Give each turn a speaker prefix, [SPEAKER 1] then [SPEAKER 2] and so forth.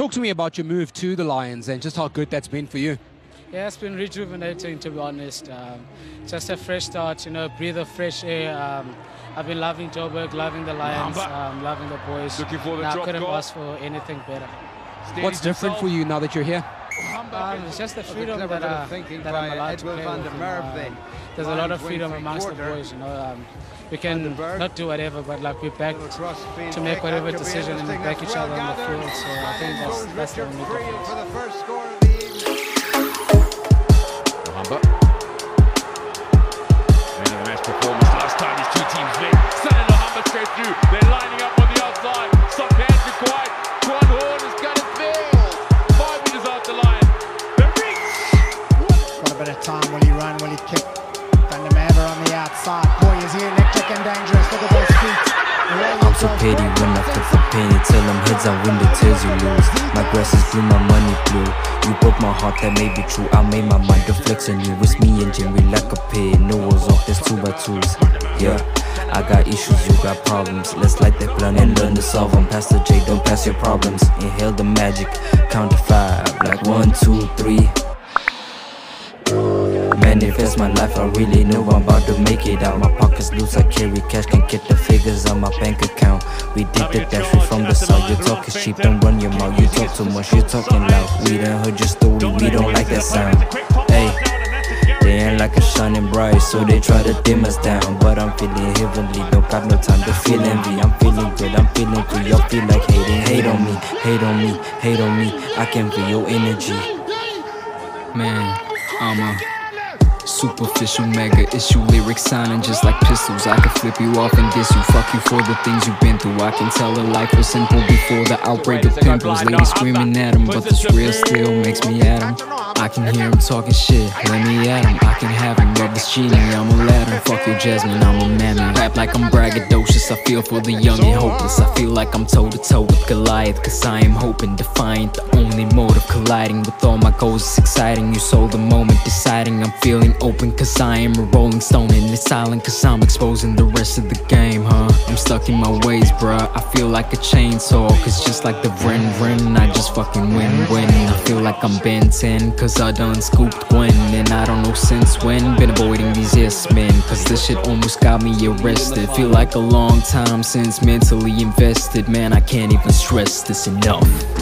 [SPEAKER 1] Talk to me about your move to the Lions and just how good that's been for you.
[SPEAKER 2] Yeah, it's been rejuvenating to be honest. Um, just a fresh start, you know, breathe of fresh air. Um, I've been loving Joburg, loving the Lions, um, loving the boys.
[SPEAKER 3] Looking for the
[SPEAKER 2] Now, I couldn't
[SPEAKER 3] goal.
[SPEAKER 2] ask for anything better.
[SPEAKER 1] What's different for you now that you're here?
[SPEAKER 2] Um, it's just the freedom
[SPEAKER 4] clever
[SPEAKER 2] that,
[SPEAKER 4] of
[SPEAKER 2] uh,
[SPEAKER 4] thinking
[SPEAKER 2] that I'm allowed to play with.
[SPEAKER 4] der
[SPEAKER 2] you know,
[SPEAKER 4] Merwe
[SPEAKER 2] um, there's a lot of freedom amongst the boys, you know. Um, we can not do whatever, but like we're back
[SPEAKER 4] the
[SPEAKER 2] to make whatever
[SPEAKER 4] That could be
[SPEAKER 2] decision and back each other on the field. So I think that's, that's the only difference.
[SPEAKER 3] Time.
[SPEAKER 5] Will he run? Will he kick? Van der Merwe on the outside. Boy, is he electric and dangerous. Look at those feet.
[SPEAKER 6] I'm so petty when I flip the penny Tell them heads I win the tails you lose My grass is green, my money blue You broke my heart, that may be true I made my mind reflex on you It's me and Jim, we like a pair No walls off, there's two by twos Yeah I got issues, you got problems Let's light that blunt and learn to solve them Pastor J, don't pass your problems Inhale the magic, count to five Like one, two, three Manifest my life, I really know I'm about to make it out. My pockets loose, I carry cash, can't get the figures on my bank account. We did the dash, we from the south. Talk is cheap, don't run your mouth. You talk too much, you talking loud. We done heard your story, we don't like that sound. Hey, they ain't like a shining bright, so they try to dim us down. But I'm feeling heavenly, don't got no time to feel envy. I'm feeling good, I'm feeling free. Y'all feel like hating, hate on me, hate on me, hate on me. I can feel your energy.
[SPEAKER 7] Man, I'm a superficial mega issue lyrics sounding just like pistols. I could flip you off and diss you. Fuck you for the things you've been through. I can tell a life was simple before the outbreak of pimples. Ladies screaming at him, but this real still makes me at him. I can hear him talking shit, let me at him. I can have him, but this cheating, I'ma let him. Fuck you, Jasmine, I'm a mammy. Rap like I'm braggadocious. I feel for the young and hopeless. I feel like I'm toe to toe with Goliath, cause I am hoping, defiant. The only mode of colliding with all my goals is exciting. You sold the moment, deciding I'm feeling open, cause I am a rolling stone. And it's silent, cause I'm exposing the rest of the game, huh? I'm stuck in my ways, bruh. I feel like a chainsaw, cause just like the Vren Vren, I just fucking win win. I feel like I'm Ben 10, cause I done scooped Gwen. And I don't know since when, been avoiding these yes men, cause this shit almost got me arrested. Feel like a long time since mentally invested, man. I can't even stress this enough.